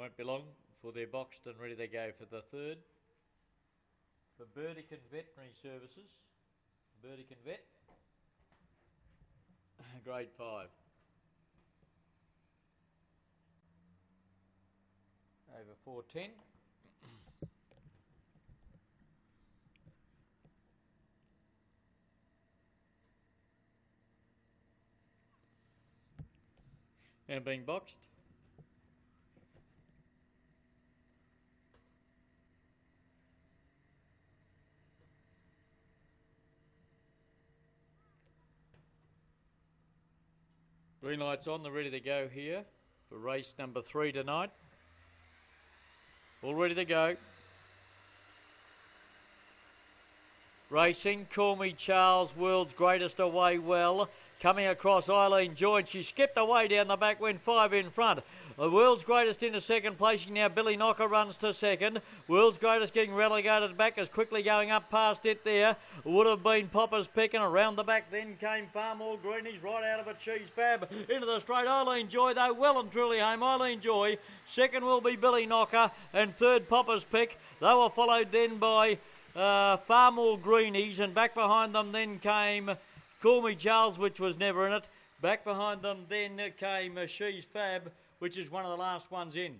Won't be long before they're boxed and ready to go for the third. For Burdekin Veterinary Services. Burdekin Vet. Grade 5. Over 410. and being boxed. Green lights on, they're ready to go here for race number three tonight. All ready to go. Racing, Call Me Charles, world's greatest away well. Coming across Eileen Joy, she skipped away down the back, went five in front. The world's greatest into second placing now. Billy Knocker runs to second. World's greatest getting relegated back as quickly going up past it there. Would have been Popper's picking around the back. Then came Far More Greenies right out of a She's Fab into the straight. Eileen Joy though well and truly home. Eileen Joy. Second will be Billy Knocker and third Popper's pick. They were followed then by uh, Far More Greenies and back behind them then came Call Me Charles, which was never in it. Back behind them then came uh, She's Fab, which is one of the last ones in.